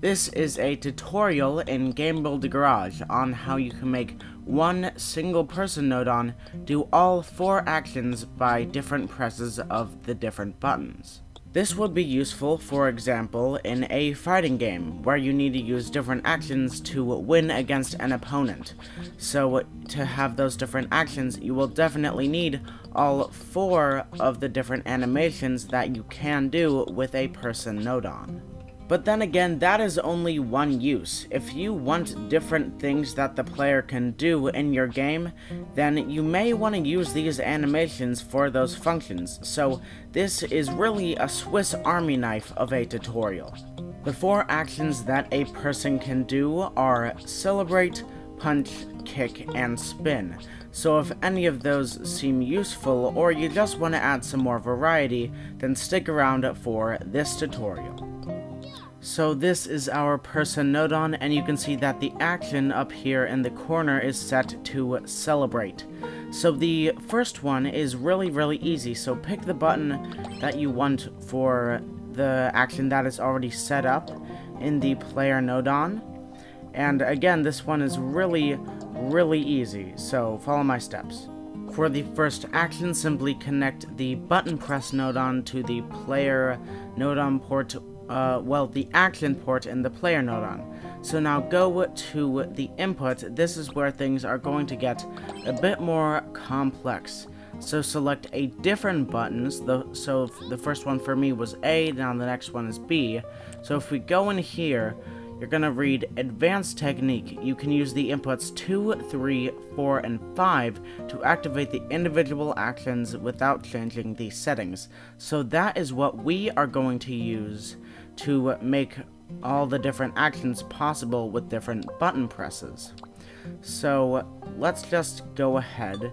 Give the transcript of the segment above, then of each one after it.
This is a tutorial in Game Builder Garage on how you can make one single person Nodon do all four actions by different presses of the different buttons. This would be useful, for example, in a fighting game, where you need to use different actions to win against an opponent. So, to have those different actions, you will definitely need all four of the different animations that you can do with a person Nodon. But then again, that is only one use. If you want different things that the player can do in your game, then you may want to use these animations for those functions, so this is really a Swiss army knife of a tutorial. The four actions that a person can do are celebrate, punch, kick, and spin. So if any of those seem useful, or you just want to add some more variety, then stick around for this tutorial. So this is our person Nodon, and you can see that the action up here in the corner is set to celebrate. So the first one is really, really easy, so pick the button that you want for the action that is already set up in the player Nodon. And again, this one is really, really easy, so follow my steps. For the first action, simply connect the button press Nodon to the player Nodon port uh, well, the action port and the player Nodon. So now go to the input. This is where things are going to get a bit more complex. So select a different buttons. The, so the first one for me was A, now the next one is B. So if we go in here, you're going to read Advanced Technique. You can use the inputs 2, 3, 4, and 5 to activate the individual actions without changing the settings. So that is what we are going to use to make all the different actions possible with different button presses. So let's just go ahead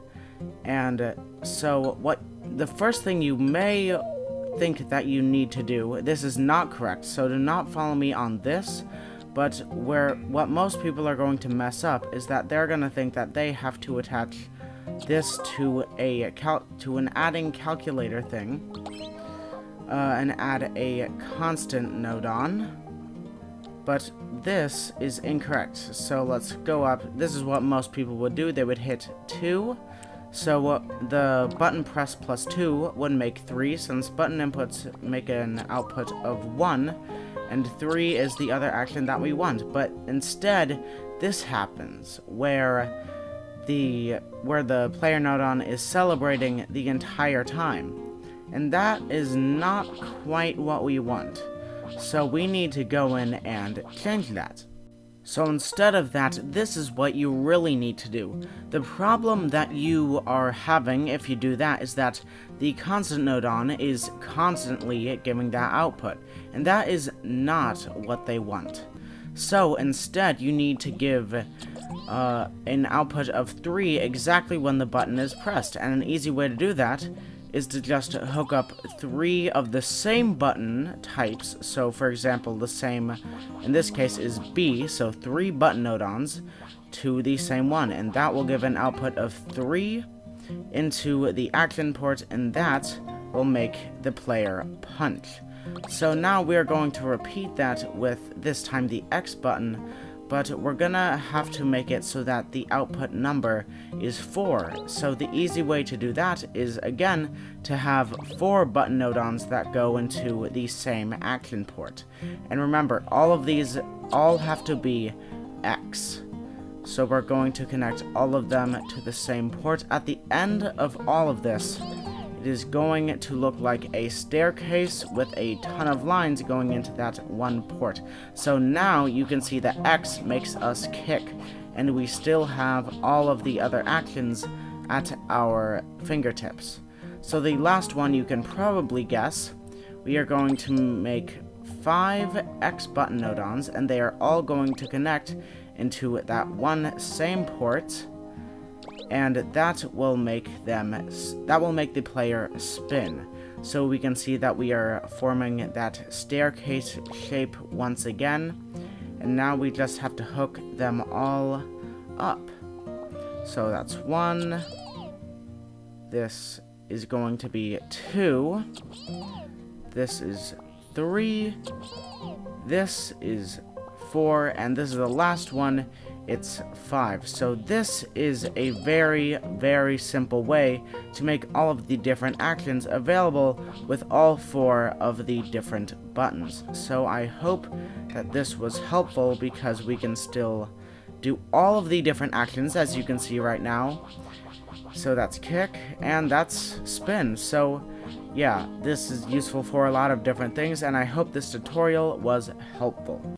and so what the first thing you may think that you need to do, this is not correct, so do not follow me on this, but where what most people are going to mess up is that they're going to think that they have to attach this to a cal to an adding calculator thing uh, and add a constant Nodon. But this is incorrect. So let's go up. This is what most people would do. They would hit 2. So the button press plus 2 would make 3, since button inputs make an output of 1, and 3 is the other action that we want. But instead, this happens, where the where the player Nodon is celebrating the entire time. And that is not quite what we want. So we need to go in and change that. So instead of that, this is what you really need to do. The problem that you are having if you do that is that the constant Nodon is constantly giving that output, and that is not what they want. So instead, you need to give uh, an output of 3 exactly when the button is pressed, and an easy way to do that is to just hook up three of the same button types. So, for example, the same, in this case, is B, so three button nodons to the same one, and that will give an output of three into the action port, and that will make the player punch. So now we are going to repeat that with, this time, the X button, but we're gonna have to make it so that the output number is 4. So the easy way to do that is, again, to have 4 button nodons that go into the same action port. And remember, all of these all have to be X. So we're going to connect all of them to the same port. At the end of all of this, it is going to look like a staircase with a ton of lines going into that one port. So now you can see that X makes us kick, and we still have all of the other actions at our fingertips. So the last one you can probably guess, we are going to make five X button nodons, and they are all going to connect into that one same port, and that will make them that will make the player spin. So we can see that we are forming that staircase shape once again. And now we just have to hook them all up. So that's one. This is going to be two. This is three. This is 4, and this is the last one, it's 5. So this is a very, very simple way to make all of the different actions available with all four of the different buttons. So I hope that this was helpful because we can still do all of the different actions as you can see right now. So that's kick, and that's spin. So yeah, this is useful for a lot of different things, and I hope this tutorial was helpful.